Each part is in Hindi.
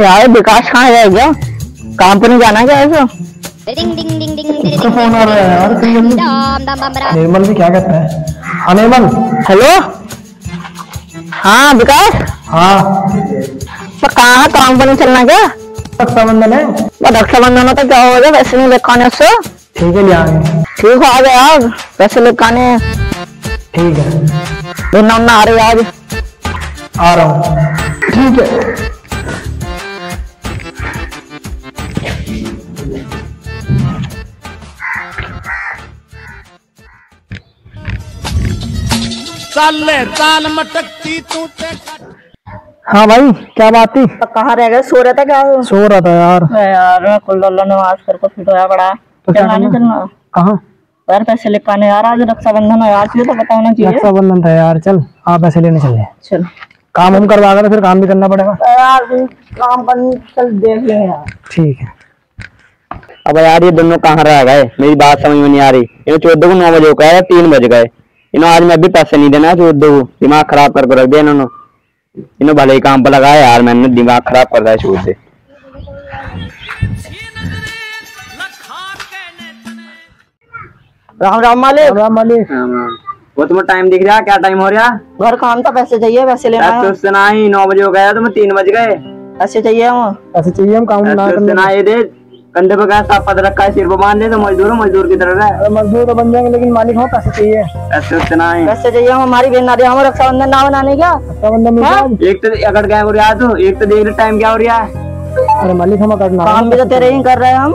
यार विकास कहाँ जाएगा काम पर नहीं जाना क्या ऐसा? डिंग डिंग डिंग डिंग इसका फ़ोन आ रहा है यार निर्मल भी क्या कहता है हाँ? निर्मल हेलो हाँ विकास? हाँ। तो कहाँ है काम पर नहीं चलना क्या? रक्षाबंधन है। वो रक्षाबंधन होता क्या हो गया? वैसे नहीं लेकाने उससे ठीक है ले आएँगे। ठीक हो आ गया यार। वैसे लेकाने ठीक है। उन्ना आ रही आज। आ रहा हूँ। ठीक है। चाले चाल मटकती तू हाँ भाई क्या बात थी? तो कहाँ रह गए? सो रहे थे क्या? सो रहा था यार। यार मैं कुल नमाज़ कर को फिट होया पड़ा। तो क्या चलना चलना कहाँ? यार पैसे लेकाने यार आज रक्षाबंधन है। यार ये तो पता होना चाहिए रक्षाबंधन था यार। चल आप पैसे लेने चल चल। काम हम करवा कर फिर काम भी करना पड़ेगा। यार काम चल देख यार। ठीक है। अब यार ये दोनों कहाँ रह गए? मेरी बात समझ में नहीं आ रही। इन्हें चौदह को नौ बजे है तीन बज गए। इन्होंने आज मैं भी पैसे नहीं देना चौदह को। दिमाग खराब करके रख दिया इन्होंने। इन्होंने भले ही काम पर लगाया यार मैंने दिमाग खराब कर रहा है से। राम राम मालिक। राम मालिक। वो तुम्हें टाइम दिख रहा? है क्या टाइम हो रहा? घर काम था पैसे चाहिए पैसे लेना है। उससे ना ही नौ बजे हो गया तुम्हें तीन बज गए। पैसे चाहिए हम पैसे चाहिए हम काम ना ऐसे करने ना ये दे कंधे पे गैस साफ़ पद रखा है सिर पे बाँध दे तो मजदूर मजदूर की तरह रहे अरे मजदूर तो बन जाएँगे लेकिन मालिक हो पैसे चाहिए। ऐसे उससे ना ही। पैसे चाहिए हम हमारी बहन आ रही है हम रक्षाबंधन ना बनाने क्या रक्षाबंधन हाँ? एक तो अगर क्या हो रहा है तो एक तो देख रहे टाइम क्या हो रहा है। अरे मालिक हम करना काम भी तो तेरे ही कर रहे हैं हम।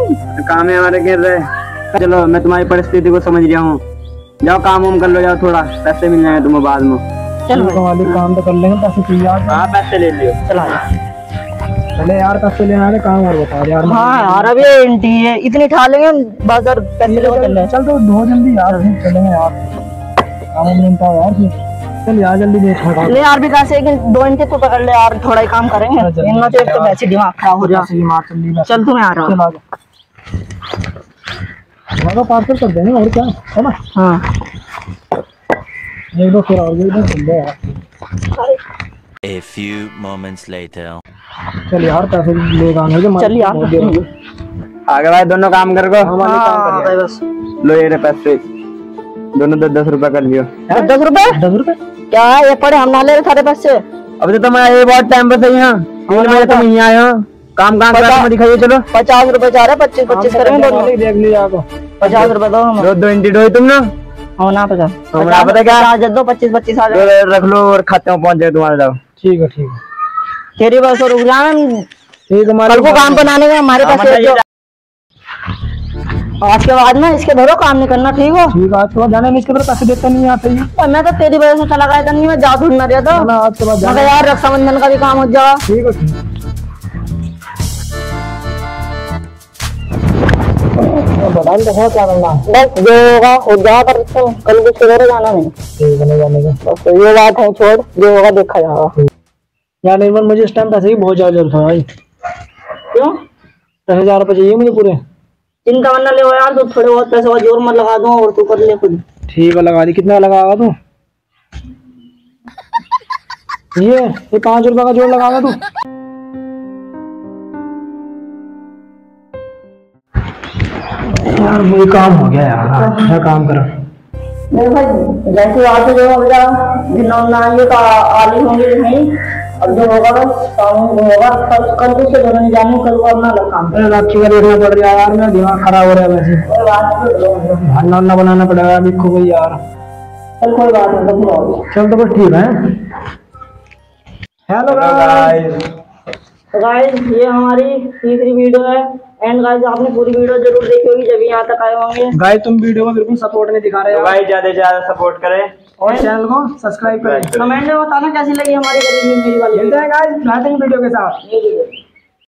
काम है हमारे गिर रहे चलो मैं तुम्हारी परिस्थिति को समझ रहा हूँ। जाओ काम वाम कर लो जाओ थोड़ा पैसे मिल जाएँगे तुम्हें बाद में। चल तो काम तो कर लेंगे पैसे चाहिए हाँ पैसे ले लियो। चला पहले यार पैसे लेना है काम और बता यार। हाँ यार अभी एंटी है इतनी ठा लेंगे बाज़ार पैसे लेकर चल रहे चल तो दो जल्दी यार चलेंगे यार। काम हम मिलता यार फिर। चल यार जल्दी देख हैं। ले यार भी कैसे कि दो इंटे तो पकड़ ले यार थोड़ा ही काम करेंगे। इनमें तो एक तो वैसे दिमाग खराब हो जाए चल तुम्हें आ रहा हूँ। लगा पार्सल कर देंगे और क्या? है ना? हाँ। एक दो फिर और एक दो चल दे यार। A few moments later. चल यार पैसे लेगा आने के चल यार। आगे भाई दोनों काम कर को। हाँ भाई बस। लो ये रहे पैसे। दोनों दस दस रुपए कर लियो। दस रुपए? दस रुपए? क्या ये पड़े हम ना ले रहे सारे पैसे। अब तो तुम आए बहुत टाइम पर सही यहाँ तीन बजे तुम यहीं आए हो। काम काम दिखाइए चलो। पचास रुपए चाह रहे पच्चीस पच्चीस करेंगे। दोनों देख लिया पचास रुपए दो हम दो दो तुम ना हाँ ना पचास। हमारा पता क्या? पचास दो पच्चीस पच्चीस रख लो और खाते में पहुँच जाए तुम्हारे जाओ ठीक है ठीक है। तेरी बस रुक जाना ठीक है कल को काम बनाने में हमारे पास एक आज के बाद ना इसके धरो काम नहीं करना ठीक हो? ठीक है आज के बाद जाने नहीं इसके तरफ़ पैसे देते नहीं आते ही। और मैं तो तेरी वजह से चला गया था नहीं मैं जा ढूंढना रहा था ना आज के बाद यार रक्षाबंधन का भी काम हो जाएगा ठीक है। बता दो क्या करना बस जो होगा हो जाएगा पर कल को सुबह जाना नहीं ठीक है। नहीं जाने का बस ये बात है छोड़ जो होगा देखा जाएगा। यार निर्मल मुझे इस टाइम पैसे की बहुत ज़्यादा ज़रूरत है भाई। क्यों? दस हज़ार रुपये चाहिए मुझे पूरे। चिंता मत ले यार तो थोड़े बहुत पैसे और ज़ोर मत लगा दूँ और तू कर ले खुद। ठीक है लगा दी। कितना लगाएगा तू? ये ये पाँच रुपए का जोड़ लगाएगा तू। यार मुझे काम हो गया यार। क्या काम करा भाई जैसे आज जो होगा जिन्ना ये का आली होंगे नहीं अब जो होगा काम होगा कल कल को से दोनों जाने कल को अपना काम अरे राखी का देखना पड़ रहा है यार मेरा दिमाग खराब हो रहा है वैसे। वाना बनाना पड़ेगा अभी खो गई यार। चल कोई बात नहीं तो चल तो बस ठीक है। हेलो गाइस तो गाइस ये हमारी तीसरी वीडियो है। एंड गाइस आपने पूरी वीडियो ज़रूर देखी होगी जब यहाँ तक आए होंगे। गाइस तुम वीडियो में बिल्कुल सपोर्ट नहीं दिखा रहे हो गाइस भाई ज़्यादा से ज़्यादा सपोर्ट करें। और चैनल को सब्सक्राइब करें। कमेंट में बताना कैसी लगी हमारी गरीबी मेरी वाली मिलते हैं गाइस वीडियो के साथ।